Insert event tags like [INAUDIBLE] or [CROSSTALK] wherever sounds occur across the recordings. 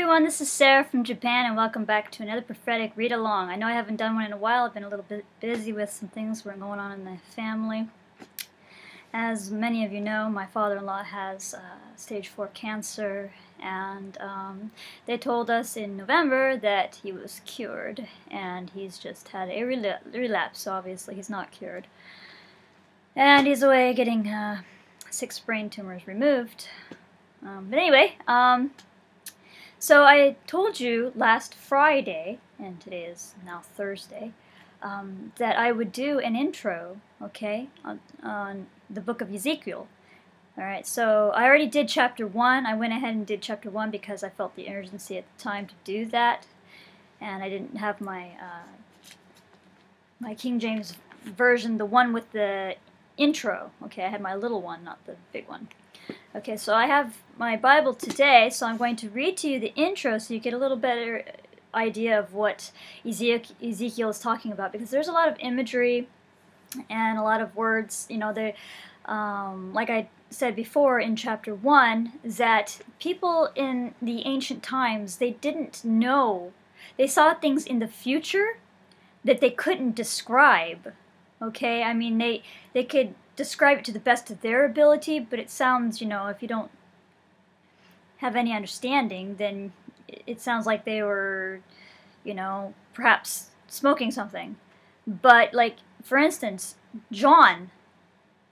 everyone, this is Sarah from Japan and welcome back to another prophetic read along. I know I haven't done one in a while, I've been a little bit busy with some things going on in the family. As many of you know, my father-in-law has uh, stage 4 cancer and um, they told us in November that he was cured and he's just had a rel relapse, so obviously he's not cured. And he's away getting uh, six brain tumors removed. Um, but anyway, um, so I told you last Friday, and today is now Thursday, um, that I would do an intro, okay, on, on the book of Ezekiel. Alright, so I already did chapter 1. I went ahead and did chapter 1 because I felt the urgency at the time to do that. And I didn't have my, uh, my King James version, the one with the intro. Okay, I had my little one, not the big one. Okay, so I have my Bible today, so I'm going to read to you the intro so you get a little better idea of what Ezekiel is talking about because there's a lot of imagery and a lot of words. You know, they, um, like I said before in chapter 1, that people in the ancient times, they didn't know. They saw things in the future that they couldn't describe. Okay, I mean, they, they could describe it to the best of their ability, but it sounds, you know, if you don't have any understanding, then it sounds like they were, you know, perhaps smoking something. But, like, for instance, John,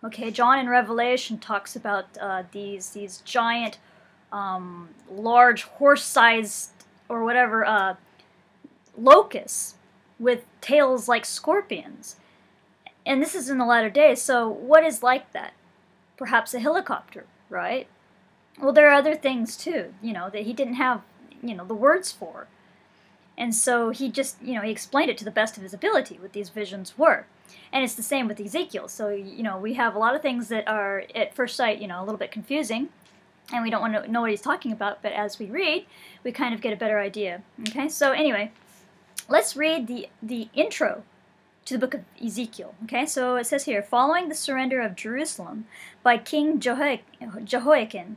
okay, John in Revelation talks about uh, these, these giant, um, large, horse-sized, or whatever, uh, locusts with tails like scorpions. And this is in the latter days, so what is like that? Perhaps a helicopter, right? Well, there are other things too, you know, that he didn't have, you know, the words for. And so he just, you know, he explained it to the best of his ability what these visions were. And it's the same with Ezekiel. So, you know, we have a lot of things that are, at first sight, you know, a little bit confusing. And we don't want to know what he's talking about, but as we read, we kind of get a better idea. Okay, so anyway, let's read the, the intro to the book of Ezekiel. Okay, so it says here, following the surrender of Jerusalem by King Jehoiakim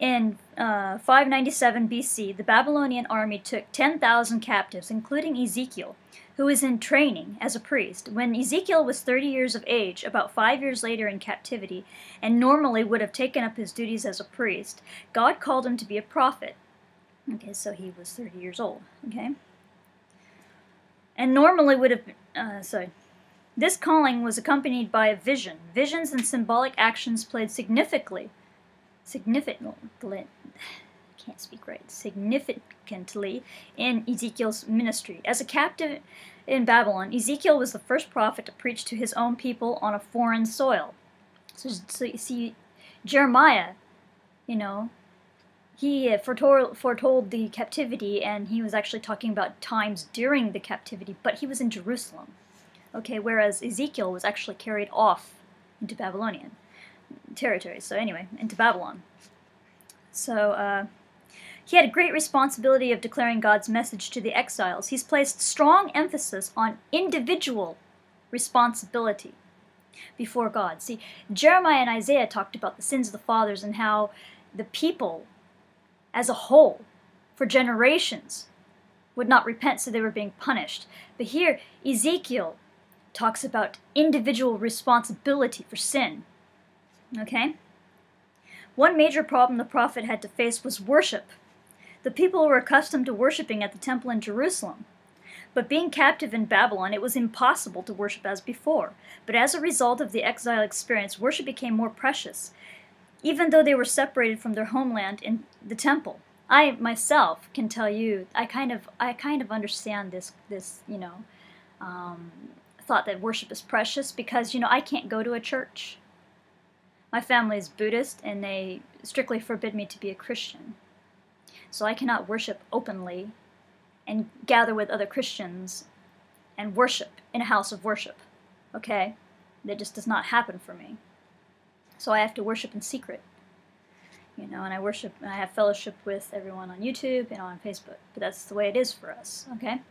in uh, 597 BC, the Babylonian army took 10,000 captives, including Ezekiel, who was in training as a priest. When Ezekiel was 30 years of age, about five years later in captivity, and normally would have taken up his duties as a priest, God called him to be a prophet. Okay, so he was 30 years old. Okay and normally would have, uh, sorry, this calling was accompanied by a vision. Visions and symbolic actions played significantly, significantly, can't speak right, significantly in Ezekiel's ministry. As a captive in Babylon, Ezekiel was the first prophet to preach to his own people on a foreign soil. So, so you see, Jeremiah, you know, he uh, foretold, foretold the captivity, and he was actually talking about times during the captivity, but he was in Jerusalem. Okay, whereas Ezekiel was actually carried off into Babylonian territory. So anyway, into Babylon. So uh, he had a great responsibility of declaring God's message to the exiles. He's placed strong emphasis on individual responsibility before God. See, Jeremiah and Isaiah talked about the sins of the fathers and how the people as a whole for generations would not repent, so they were being punished. But here, Ezekiel talks about individual responsibility for sin. Okay? One major problem the prophet had to face was worship. The people were accustomed to worshiping at the temple in Jerusalem. But being captive in Babylon, it was impossible to worship as before. But as a result of the exile experience, worship became more precious even though they were separated from their homeland in the temple. I myself can tell you, I kind of, I kind of understand this, this, you know, um, thought that worship is precious because, you know, I can't go to a church. My family is Buddhist and they strictly forbid me to be a Christian. So I cannot worship openly and gather with other Christians and worship in a house of worship. Okay? That just does not happen for me. So I have to worship in secret. You know, and I worship, and I have fellowship with everyone on YouTube and on Facebook. But that's the way it is for us, okay?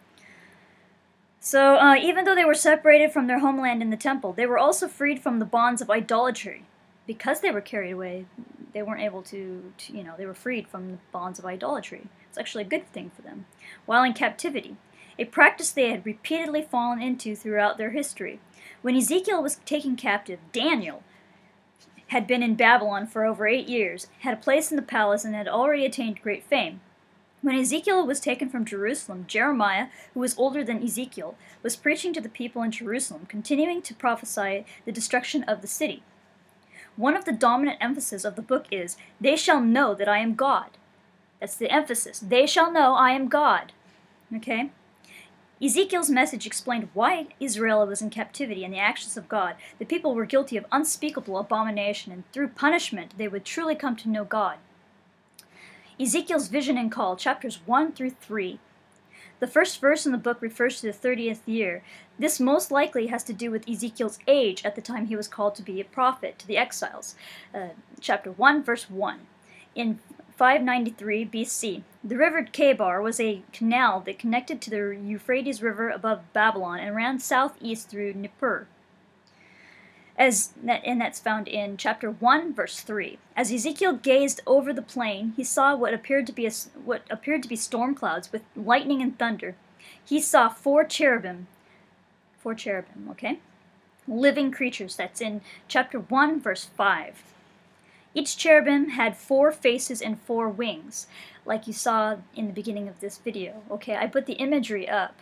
So uh, even though they were separated from their homeland in the temple, they were also freed from the bonds of idolatry. Because they were carried away, they weren't able to, to, you know, they were freed from the bonds of idolatry. It's actually a good thing for them. While in captivity, a practice they had repeatedly fallen into throughout their history. When Ezekiel was taken captive, Daniel had been in Babylon for over eight years, had a place in the palace, and had already attained great fame. When Ezekiel was taken from Jerusalem, Jeremiah, who was older than Ezekiel, was preaching to the people in Jerusalem, continuing to prophesy the destruction of the city. One of the dominant emphases of the book is, They shall know that I am God. That's the emphasis. They shall know I am God. Okay? Ezekiel's message explained why Israel was in captivity and the actions of God. The people were guilty of unspeakable abomination, and through punishment they would truly come to know God. Ezekiel's vision and call, chapters 1 through 3. The first verse in the book refers to the 30th year. This most likely has to do with Ezekiel's age at the time he was called to be a prophet to the exiles. Uh, chapter 1, verse 1. In 593 BC, the river Chebar was a canal that connected to the Euphrates River above Babylon and ran southeast through Nippur as and that's found in chapter 1 verse 3 as ezekiel gazed over the plain he saw what appeared to be a, what appeared to be storm clouds with lightning and thunder. He saw four cherubim four cherubim okay? Living creatures that's in chapter 1 verse 5 each cherubim had four faces and four wings like you saw in the beginning of this video okay i put the imagery up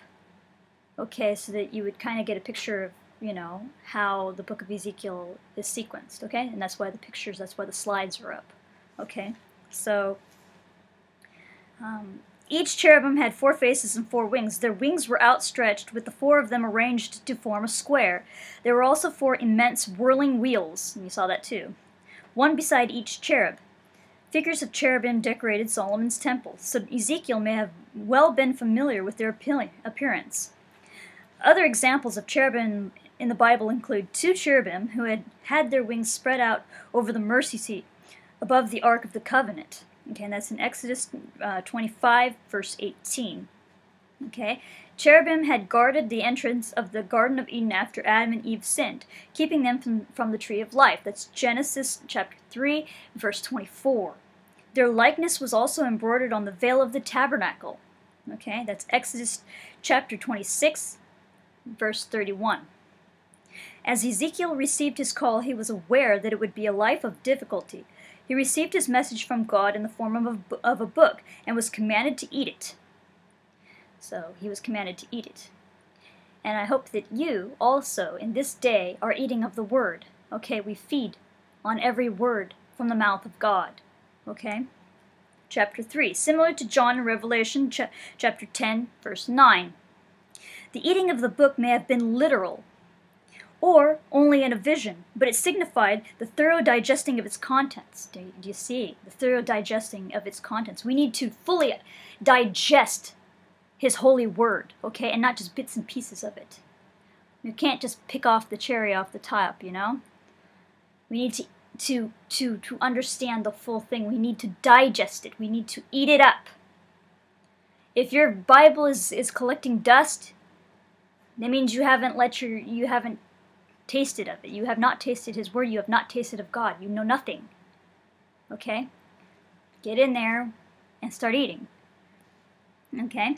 okay so that you would kind of get a picture of you know, how the book of Ezekiel is sequenced, okay? And that's why the pictures, that's why the slides are up, okay? So, um, each cherubim had four faces and four wings. Their wings were outstretched, with the four of them arranged to form a square. There were also four immense whirling wheels, and you saw that too, one beside each cherub. Figures of cherubim decorated Solomon's temple, so Ezekiel may have well been familiar with their appearance. Other examples of cherubim in the Bible include two cherubim who had had their wings spread out over the mercy seat above the Ark of the Covenant. Okay, and that's in Exodus uh, 25, verse 18. Okay, cherubim had guarded the entrance of the Garden of Eden after Adam and Eve sinned, keeping them from, from the tree of life. That's Genesis chapter 3, verse 24. Their likeness was also embroidered on the veil of the tabernacle. Okay, that's Exodus chapter 26, verse 31. As Ezekiel received his call, he was aware that it would be a life of difficulty. He received his message from God in the form of a, of a book and was commanded to eat it. So he was commanded to eat it. And I hope that you also in this day are eating of the word. Okay, we feed on every word from the mouth of God. Okay? Chapter 3, similar to John in Revelation ch chapter 10, verse 9. The eating of the book may have been literal, or only in a vision, but it signified the thorough digesting of its contents. Do, you see? The thorough digesting of its contents. We need to fully digest His holy word, okay, and not just bits and pieces of it. You can't just pick off the cherry off the top, you know? We need to to to to understand the full thing. We need to digest it. We need to eat it up. If your Bible is is collecting dust, that means you haven't let your you haven't tasted of it. You have not tasted his word. You have not tasted of God. You know nothing. Okay? Get in there and start eating. Okay?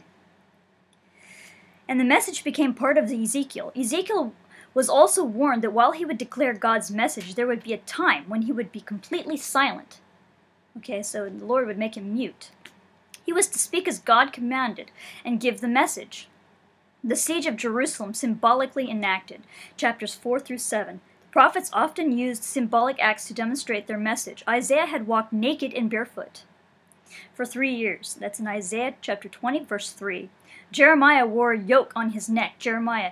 And the message became part of the Ezekiel. Ezekiel was also warned that while he would declare God's message, there would be a time when he would be completely silent. Okay, so the Lord would make him mute. He was to speak as God commanded and give the message. The siege of Jerusalem symbolically enacted, chapters 4 through 7. The prophets often used symbolic acts to demonstrate their message. Isaiah had walked naked and barefoot for three years. That's in Isaiah chapter 20, verse 3. Jeremiah wore a yoke on his neck. Jeremiah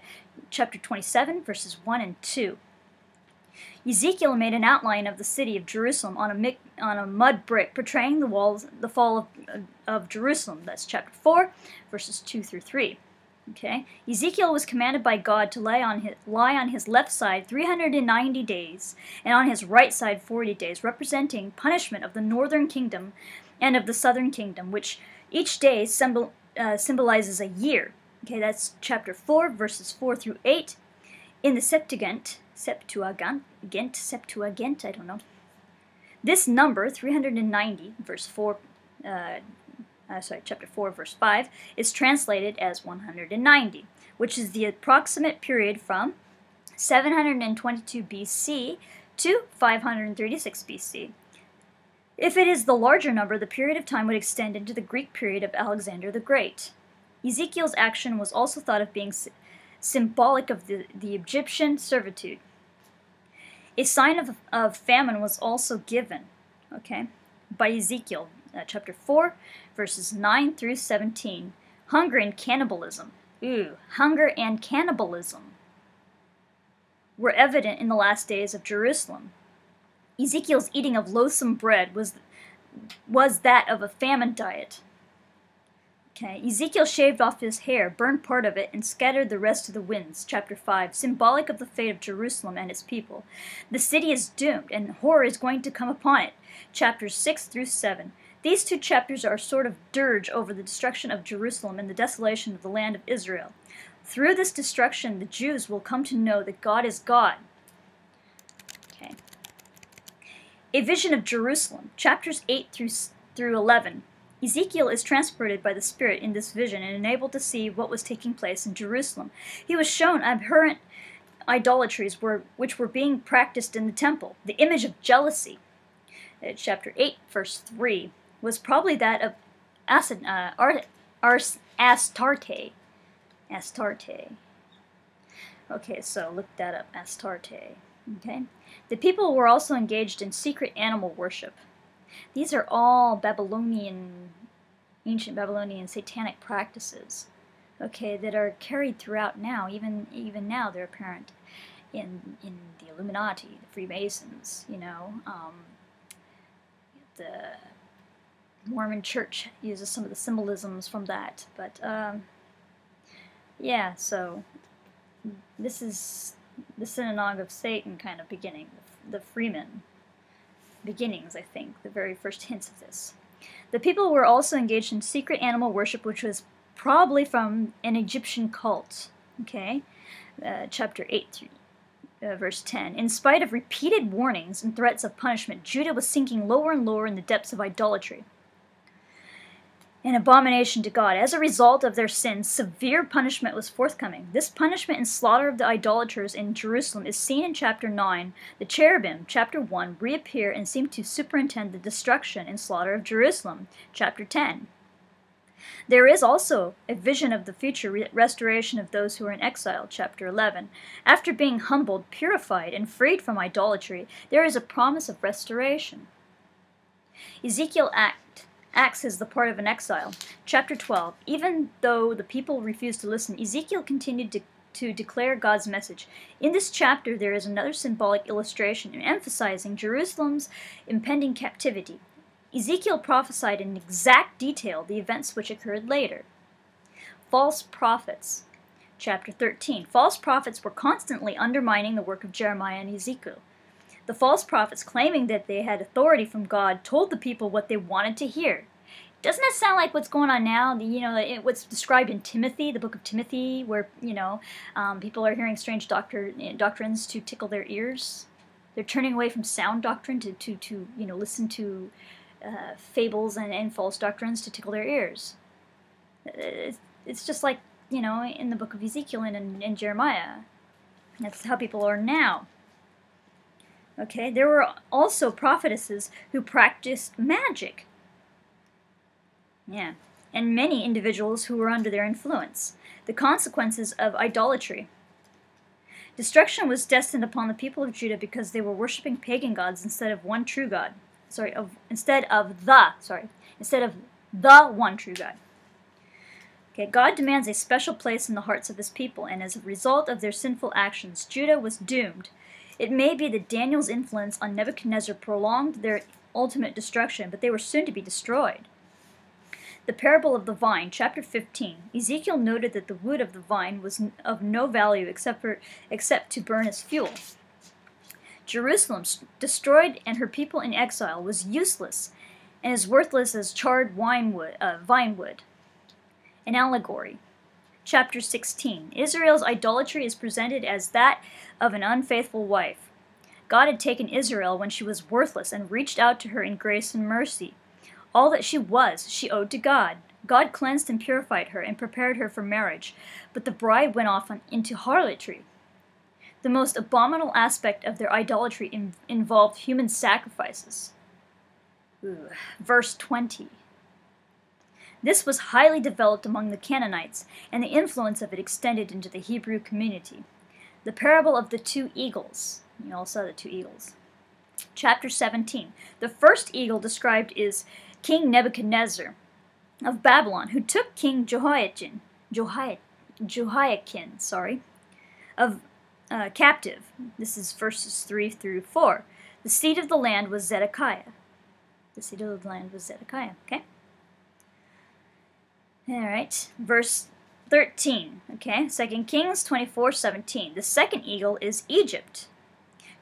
chapter 27, verses 1 and 2. Ezekiel made an outline of the city of Jerusalem on a, on a mud brick, portraying the walls, the fall of, of Jerusalem. That's chapter 4, verses 2 through 3. Okay, Ezekiel was commanded by God to lie on his, lie on his left side 390 days and on his right side 40 days, representing punishment of the northern kingdom and of the southern kingdom, which each day symbol, uh, symbolizes a year. Okay, that's chapter 4, verses 4 through 8. In the Septuagint, Septuagint, Septuagint, I don't know. This number, 390, verse 4, uh, uh, sorry, chapter 4, verse 5, is translated as 190, which is the approximate period from 722 BC to 536 BC. If it is the larger number, the period of time would extend into the Greek period of Alexander the Great. Ezekiel's action was also thought of being symbolic of the, the Egyptian servitude. A sign of, of famine was also given, okay, by Ezekiel, uh, chapter 4, verses 9 through 17. Hunger and cannibalism. Ooh, hunger and cannibalism were evident in the last days of Jerusalem. Ezekiel's eating of loathsome bread was, was that of a famine diet. Okay, Ezekiel shaved off his hair, burned part of it, and scattered the rest to the winds. Chapter 5, symbolic of the fate of Jerusalem and its people. The city is doomed, and horror is going to come upon it. Chapters 6 through 7. These two chapters are a sort of dirge over the destruction of Jerusalem and the desolation of the land of Israel. Through this destruction, the Jews will come to know that God is God. Okay. A vision of Jerusalem, chapters 8 through, through 11. Ezekiel is transported by the Spirit in this vision and enabled to see what was taking place in Jerusalem. He was shown abhorrent idolatries were, which were being practiced in the temple. The image of jealousy, uh, chapter 8, verse 3, was probably that of Acid, uh, Ars, Astarte. Astarte. Okay, so look that up, Astarte. Okay? The people were also engaged in secret animal worship. These are all Babylonian, ancient Babylonian satanic practices, okay, that are carried throughout now. Even even now, they're apparent in in the Illuminati, the Freemasons. You know, um, the Mormon Church uses some of the symbolisms from that, but um, yeah. So this is the synagogue of Satan kind of beginning, the Freeman beginnings, I think, the very first hints of this. The people were also engaged in secret animal worship, which was probably from an Egyptian cult. Okay, uh, chapter 8 through uh, verse 10. In spite of repeated warnings and threats of punishment, Judah was sinking lower and lower in the depths of idolatry an abomination to God. As a result of their sins, severe punishment was forthcoming. This punishment and slaughter of the idolaters in Jerusalem is seen in chapter 9. The cherubim, chapter 1, reappear and seem to superintend the destruction and slaughter of Jerusalem, chapter 10. There is also a vision of the future re- restoration of those who are in exile, chapter 11. After being humbled, purified, and freed from idolatry, there is a promise of restoration. Ezekiel Act acts as the part of an exile. Chapter 12 Even though the people refused to listen, Ezekiel continued to, to declare God's message. In this chapter, there is another symbolic illustration emphasizing Jerusalem's impending captivity. Ezekiel prophesied in exact detail the events which occurred later. False prophets. Chapter 13 False prophets were constantly undermining the work of Jeremiah and Ezekiel. The false prophets, claiming that they had authority from God, told the people what they wanted to hear. Doesn't that sound like what's going on now? You know, it, what's described in Timothy, the book of Timothy, where you know um, people are hearing strange doctor, doctrines to tickle their ears. They're turning away from sound doctrine to, to, to you know listen to uh, fables and, and false doctrines to tickle their ears. It's, it's just like you know in the book of Ezekiel and in Jeremiah. That's how people are now. Okay, there were also prophetesses who practiced magic. Yeah, and many individuals who were under their influence. The consequences of idolatry. Destruction was destined upon the people of Judah because they were worshiping pagan gods instead of one true God. Sorry, of instead of the sorry, instead of the one true God. Okay, God demands a special place in the hearts of his people, and as a result of their sinful actions, Judah was doomed it may be that Daniel's influence on Nebuchadnezzar prolonged their ultimate destruction, but they were soon to be destroyed. The parable of the vine, chapter 15. Ezekiel noted that the wood of the vine was of no value except, for, except to burn as fuel. Jerusalem, destroyed and her people in exile, was useless and as worthless as charred winewood, uh, vinewood. An allegory chapter 16. Israel's idolatry is presented as that of an unfaithful wife. God had taken Israel when she was worthless and reached out to her in grace and mercy. All that she was, she owed to God. God cleansed and purified her and prepared her for marriage, but the bride went off on, into harlotry. The most abominable aspect of their idolatry in, involved human sacrifices. Ooh. Verse 20. This was highly developed among the Canaanites, and the influence of it extended into the Hebrew community. The parable of the two eagles. You all saw the two eagles. Chapter 17. The first eagle described is King Nebuchadnezzar of Babylon, who took King Jehoiachin, Jehoiakim, sorry, of uh, captive. This is verses 3 through 4. The seat of the land was Zedekiah. The seat of the land was Zedekiah, okay? All right, verse 13, okay? 2 Kings 24 17. The second eagle is Egypt,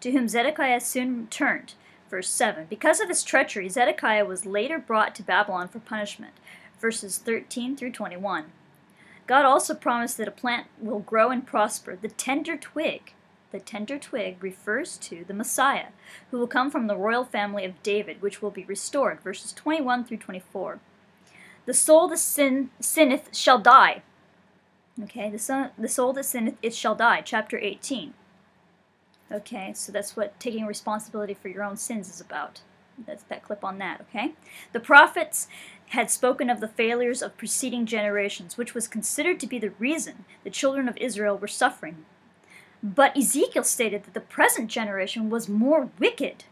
to whom Zedekiah soon returned. Verse 7. Because of his treachery, Zedekiah was later brought to Babylon for punishment. Verses 13 through 21. God also promised that a plant will grow and prosper. The tender twig, the tender twig refers to the Messiah, who will come from the royal family of David, which will be restored. Verses 21 through 24. The soul that sin, sinneth shall die. Okay, the, son, the soul that sinneth, it shall die. Chapter 18. Okay, so that's what taking responsibility for your own sins is about. That's that clip on that, okay? The prophets had spoken of the failures of preceding generations, which was considered to be the reason the children of Israel were suffering. But Ezekiel stated that the present generation was more wicked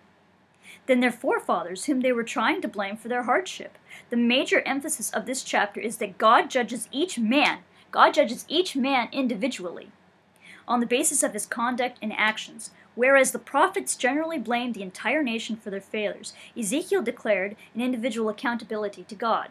than their forefathers, whom they were trying to blame for their hardship. The major emphasis of this chapter is that God judges each man, God judges each man individually on the basis of his conduct and actions, whereas the prophets generally blamed the entire nation for their failures. Ezekiel declared an individual accountability to God.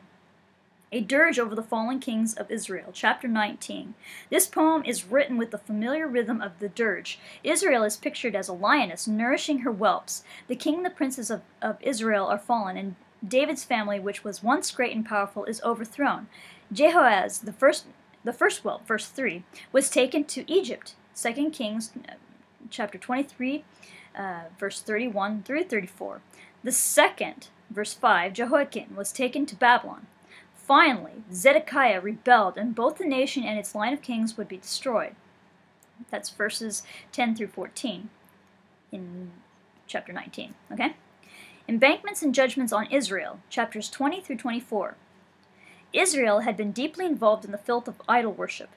A dirge over the fallen kings of Israel, chapter 19. This poem is written with the familiar rhythm of the dirge. Israel is pictured as a lioness nourishing her whelps. The king and the princes of, of Israel are fallen, and David's family, which was once great and powerful, is overthrown. Jehoaz, the first, the first whelp, verse 3, was taken to Egypt. 2 Kings uh, chapter 23, uh, verse 31 through 34. The second, verse 5, Jehoiakim was taken to Babylon. Finally, Zedekiah rebelled, and both the nation and its line of kings would be destroyed. That's verses 10 through 14 in chapter 19. Okay? Embankments and judgments on Israel, chapters 20 through 24. Israel had been deeply involved in the filth of idol worship.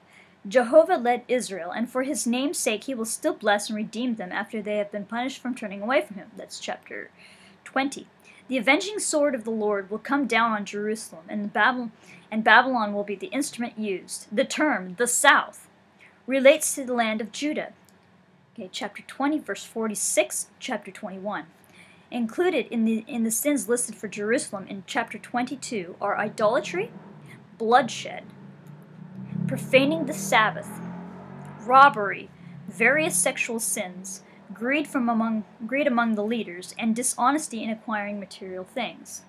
Jehovah led Israel, and for his name's sake he will still bless and redeem them after they have been punished from turning away from him. That's chapter 20. The avenging sword of the Lord will come down on Jerusalem, and, Babylon, and Babylon will be the instrument used. The term, the south, relates to the land of Judah. Okay, chapter 20, verse 46, chapter 21. Included in the, in the sins listed for Jerusalem in chapter 22 are idolatry, bloodshed, profaning the Sabbath, robbery, various sexual sins, greed from among greed among the leaders, and dishonesty in acquiring material things.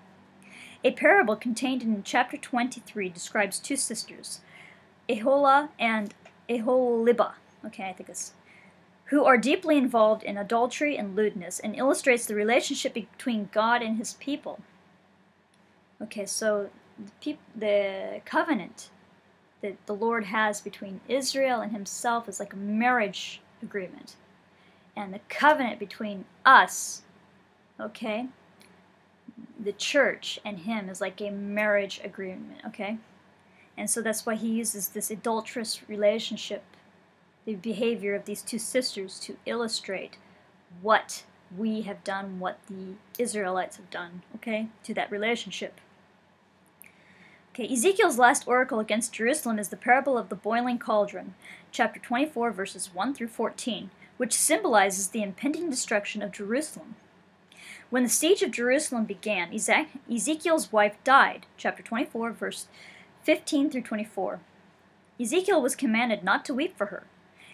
A parable contained in chapter 23 describes two sisters, Aholah and Aholibah. Okay, I think it's who are deeply involved in adultery and lewdness and illustrates the relationship between God and his people. Okay, so the, peop- the covenant that the Lord has between Israel and himself is like a marriage agreement. And the covenant between us, okay, the church and him is like a marriage agreement, okay? And so that's why he uses this adulterous relationship, the behavior of these two sisters, to illustrate what we have done, what the Israelites have done, okay, to that relationship. Okay, Ezekiel's last oracle against Jerusalem is the parable of the boiling cauldron, chapter 24, verses 1 through 14, which symbolizes the impending destruction of Jerusalem. When the siege of Jerusalem began, Ezekiel's wife died, chapter 24, verse 15 through 24. Ezekiel was commanded not to weep for her,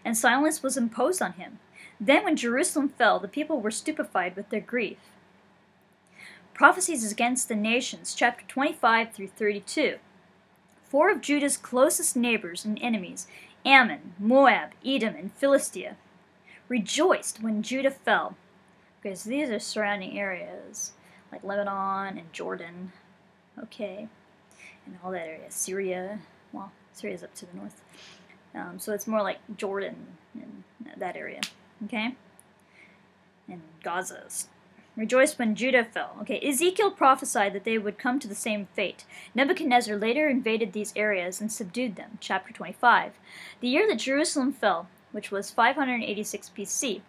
and silence was imposed on him. Then, when Jerusalem fell, the people were stupefied with their grief. Prophecies against the nations, chapter 25 through 32. Four of Judah's closest neighbors and enemies, Ammon, Moab, Edom, and Philistia, rejoiced when Judah fell. So these are surrounding areas like Lebanon and Jordan. Okay, and all that area. Syria. Well, Syria's up to the north. Um, so it's more like Jordan and that area. Okay? And Gaza's. Rejoiced when Judah fell. Okay, Ezekiel prophesied that they would come to the same fate. Nebuchadnezzar later invaded these areas and subdued them. Chapter 25. The year that Jerusalem fell, which was 586 BC,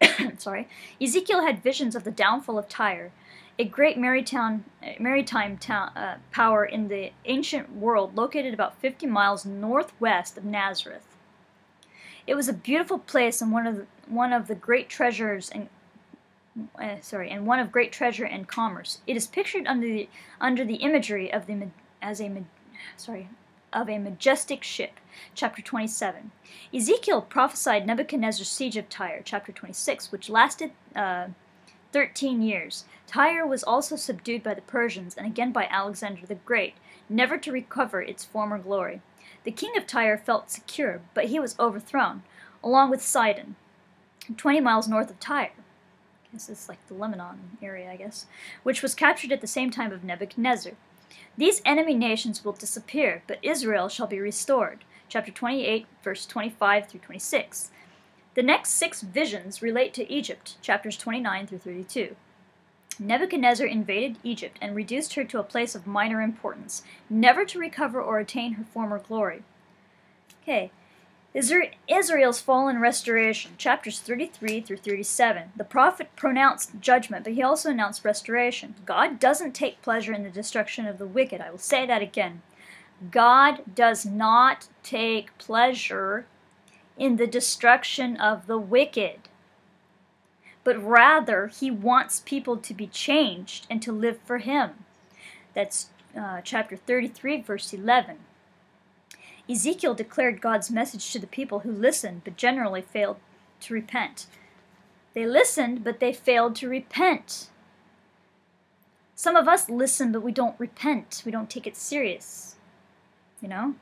[COUGHS] sorry, Ezekiel had visions of the downfall of Tyre, a great maritime, maritime town, uh, power in the ancient world located about 50 miles northwest of Nazareth. It was a beautiful place and one of the, one of the great treasures and uh, sorry, and one of great treasure and commerce. It is pictured under the under the imagery of the as a sorry of a majestic ship. Chapter 27. Ezekiel prophesied Nebuchadnezzar's siege of Tyre. Chapter 26, which lasted uh, 13 years. Tyre was also subdued by the Persians and again by Alexander the Great, never to recover its former glory. The king of Tyre felt secure, but he was overthrown, along with Sidon, 20 miles north of Tyre. This is like the Lebanon area, I guess, which was captured at the same time of Nebuchadnezzar. These enemy nations will disappear, but Israel shall be restored. Chapter 28, verse 25 through 26. The next six visions relate to Egypt, chapters 29 through 32. Nebuchadnezzar invaded Egypt and reduced her to a place of minor importance, never to recover or attain her former glory. Okay, Israel's fall and restoration, chapters 33 through 37. The prophet pronounced judgment, but he also announced restoration. God doesn't take pleasure in the destruction of the wicked. I will say that again. God does not take pleasure in the destruction of the wicked, but rather he wants people to be changed and to live for him. That's uh, chapter 33, verse 11. Ezekiel declared God's message to the people who listened but generally failed to repent. They listened, but they failed to repent. Some of us listen, but we don't repent. We don't take it serious. You know?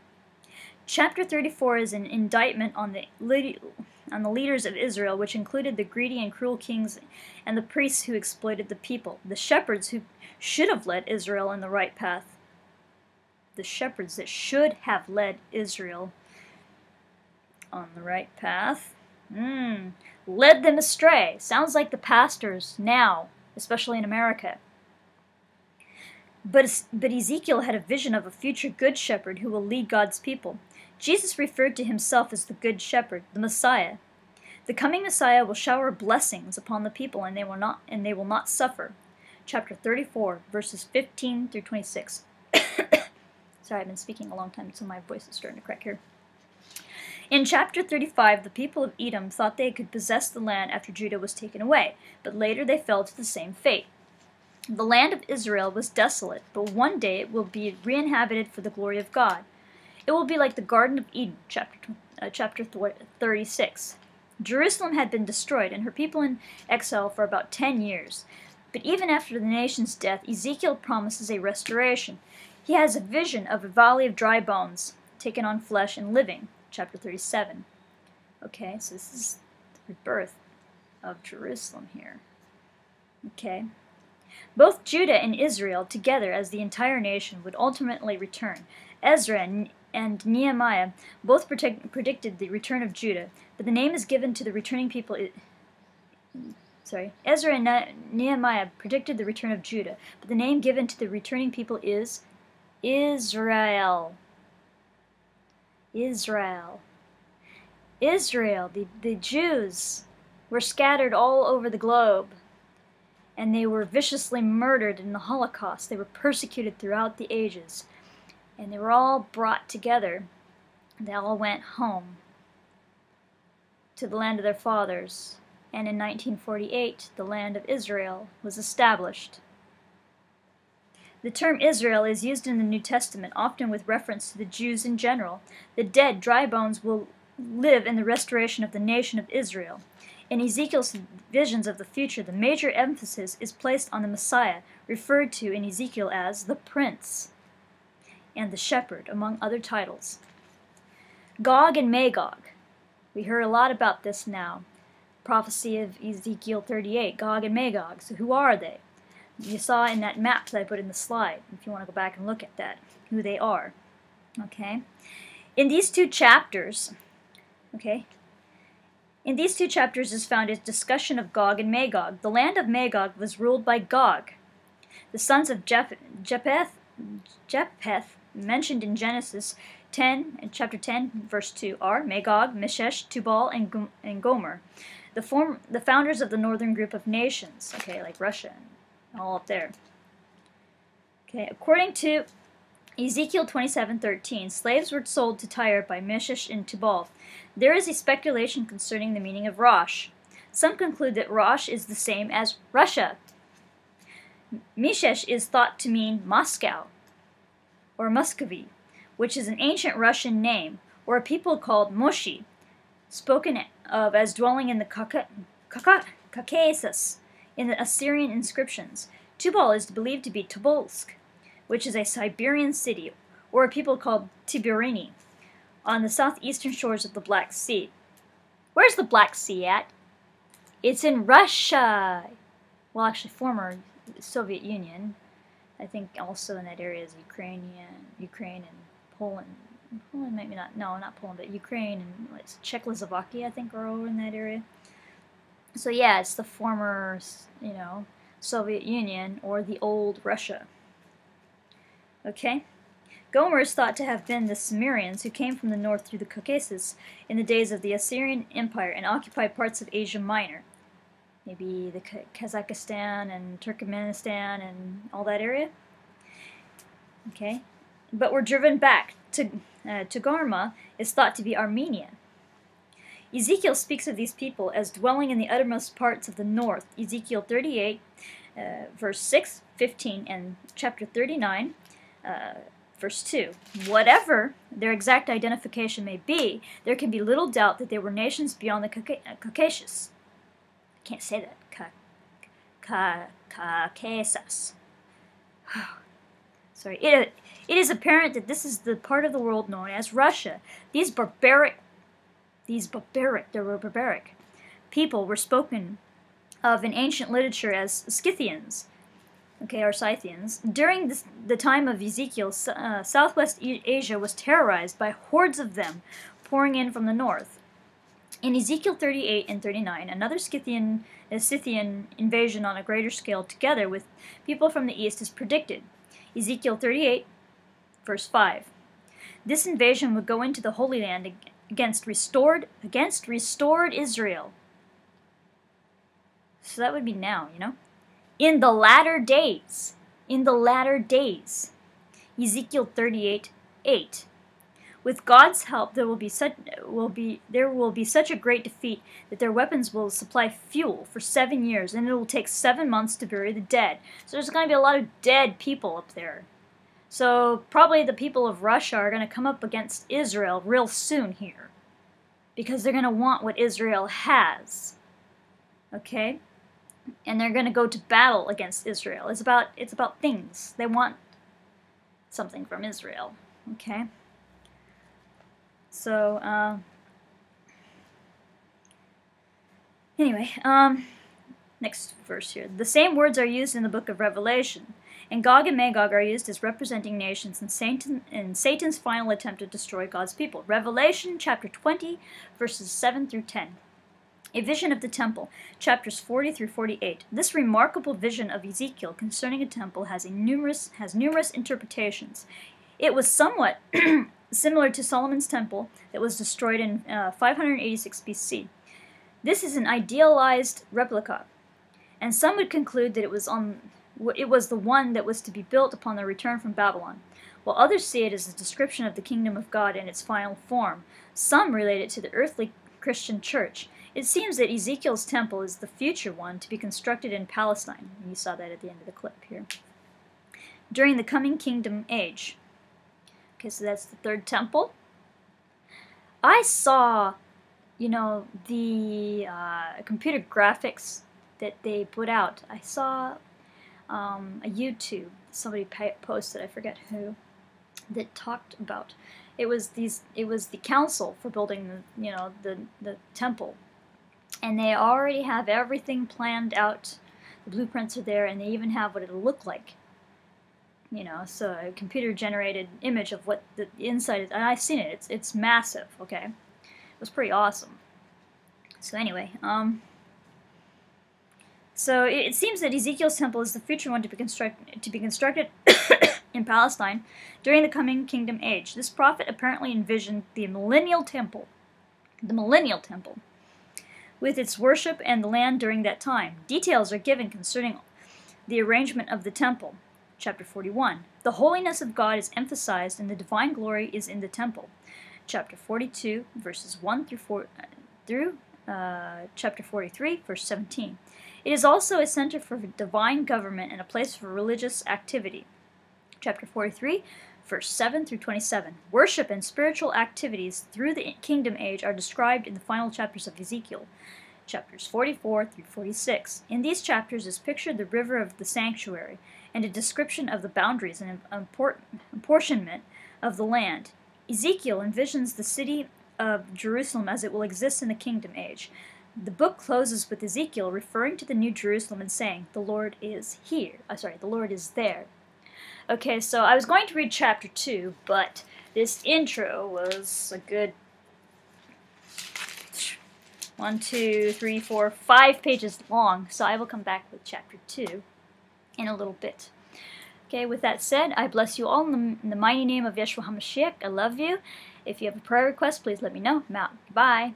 Chapter 34 is an indictment on the, on the leaders of Israel, which included the greedy and cruel kings and the priests who exploited the people, the shepherds who should have led Israel in the right path, the shepherds that should have led Israel on the right path. Mm, led them astray. Sounds like the pastors now, especially in America. But, but Ezekiel had a vision of a future good shepherd who will lead God's people. Jesus referred to himself as the good shepherd, the Messiah. The coming Messiah will shower blessings upon the people and they will not and they will not suffer. Chapter 34 verses 15 through 26. Sorry, I've been speaking a long time, so my voice is starting to crack here. In chapter 35, the people of Edom thought they could possess the land after Judah was taken away, but later they fell to the same fate. The land of Israel was desolate, but one day it will be re-inhabited for the glory of God. It will be like the Garden of Eden, chapter, uh, chapter 36. Jerusalem had been destroyed and her people in exile for about 10 years. But even after the nation's death, Ezekiel promises a restoration. He has a vision of a valley of dry bones, taken on flesh and living, chapter 37. Okay, so this is the rebirth of Jerusalem here. Okay. Both Judah and Israel, together as the entire nation, would ultimately return. Ezra and, Nehemiah both predict, predicted the return of Judah, but the name is given to the returning people. Sorry, Ezra and Nehemiah predicted the return of Judah, but the name given to the returning people is Israel. Israel. Israel, the, the Jews, were scattered all over the globe, and they were viciously murdered in the Holocaust. They were persecuted throughout the ages, and they were all brought together. They all went home to the land of their fathers, and in 1948, the land of Israel was established. The term Israel is used in the New Testament, often with reference to the Jews in general. The dead, dry bones will live in the restoration of the nation of Israel. In Ezekiel's visions of the future, the major emphasis is placed on the Messiah, referred to in Ezekiel as the Prince and the Shepherd, among other titles. Gog and Magog. We hear a lot about this now. prophecy of Ezekiel 38, Gog and Magog. So who are they? You saw in that map that I put in the slide, if you want to go back and look at that, who they are. Okay? In these two chapters, okay, in these two chapters is found a discussion of Gog and Magog. The land of Magog was ruled by Gog. The sons of Japheth, Japheth mentioned in Genesis 10 and chapter 10 verse 2 are Magog, Meshesh, Tubal, and, and Gomer. The form the founders of the northern group of nations, okay, like Russia and all up there. Okay, according to Ezekiel 27:13, slaves were sold to Tyre by Meshesh and Tubal. There is a speculation concerning the meaning of Rosh. Some conclude that Rosh is the same as Russia. Meshesh is thought to mean Moscow or Muscovy which is an ancient Russian name, or a people called Moshi, spoken of as dwelling in the Caucasus in the Assyrian inscriptions. Tubal is believed to be Tobolsk, which is a Siberian city, or a people called Tiburini, on the southeastern shores of the Black Sea. Where's the Black Sea at? It's in Russia! Well, actually, former Soviet Union. I think also in that area is Ukrainian, Ukraine and Poland. Poland, maybe not. No, not Poland, but Ukraine and Czechoslovakia, I think, are over in that area. So yeah, it's the former, you know, Soviet Union or the old Russia. Okay? Gomer is thought to have been the Cimmerians who came from the north through the Caucasus in the days of the Assyrian Empire and occupied parts of Asia Minor. Maybe the Kazakhstan and Turkmenistan and all that area. Okay? but were driven back to, uh, Togarmah is thought to be Armenian. Ezekiel speaks of these people as dwelling in the uttermost parts of the north. Ezekiel 38, uh, verse 6, 15, and chapter 39, uh, verse 2. Whatever their exact identification may be, there can be little doubt that they were nations beyond the uh, Caucasus. I can't say that. Ca ca Caucasus. [SIGHS] Sorry. It, it is apparent that this is the part of the world known as Russia. These barbaric, these barbaric, they were barbaric people were spoken of in ancient literature as Scythians, okay, or Scythians. During this, the time of Ezekiel, uh, southwest Asia was terrorized by hordes of them pouring in from the north. In Ezekiel 38 and 39, another Scythian, Scythian invasion on a greater scale, together with people from the east, is predicted. Ezekiel 38 verse 5. This invasion would go into the Holy Land against restored against restored Israel. So that would be now, you know? In the latter days. In the latter days. Ezekiel 38 8. With God's help, there will be such will be there will be such a great defeat that their weapons will supply fuel for seven years, and it will take seven months to bury the dead. So there's going to be a lot of dead people up there. So probably the people of Russia are going to come up against Israel real soon here. Because they're going to want what Israel has. Okay? And they're going to go to battle against Israel. It's about it's about things. They want something from Israel. Okay? So, uh, anyway, um, next verse here. The same words are used in the book of Revelation and Gog and Magog are used as representing nations in, Satan, in Satan's final attempt to destroy God's people. Revelation chapter 20, verses 7 through 10. A vision of the temple, chapters 40 through 48. This remarkable vision of Ezekiel concerning a temple has, a numerous, has numerous interpretations. It was somewhat [CLEARS THROAT] similar to Solomon's temple that was destroyed in uh, 586 BC. This is an idealized replica, and some would conclude that it was on it was the one that was to be built upon the return from Babylon, while others see it as a description of the kingdom of God in its final form. Some relate it to the earthly Christian church. It seems that Ezekiel's temple is the future one to be constructed in Palestine. You saw that at the end of the clip here. During the coming kingdom age. Okay, so that's the third temple. I saw, you know, the uh, computer graphics that they put out. I saw um, a YouTube somebody posted, I forget who, that talked about it was these it was the council for building the you know the the temple, and they already have everything planned out. The blueprints are there, and they even have what it'll look like. You know, so a computer-generated image of what the inside is, and I've seen it. It's it's massive. Okay, it was pretty awesome. So anyway, um, so it, seems that Ezekiel's temple is the future one to be constructed to be constructed [COUGHS] in Palestine during the coming kingdom age. This prophet apparently envisioned the millennial temple, the millennial temple, with its worship and the land during that time. Details are given concerning the arrangement of the temple. Chapter 41. The holiness of God is emphasized and the divine glory is in the temple. Chapter 42, verses 1 through 4 through uh, chapter 43, verse 17. It is also a center for divine government and a place for religious activity. Chapter 43, verse 7 through 27. Worship and spiritual activities through the kingdom age are described in the final chapters of Ezekiel, chapters 44 through 46. In these chapters is pictured the river of the sanctuary and a description of the boundaries and apportionment of the land. Ezekiel envisions the city of Jerusalem as it will exist in the kingdom age. The book closes with Ezekiel referring to the New Jerusalem and saying, The Lord is here. Uh, sorry, the Lord is there. Okay, so I was going to read chapter 2, but this intro was a good one, two, three, four, five pages long, so I will come back with chapter 2 in a little bit. Okay, with that said, I bless you all in the, in the mighty name of Yeshua HaMashiach. I love you. If you have a prayer request, please let me know. I'm out. Bye.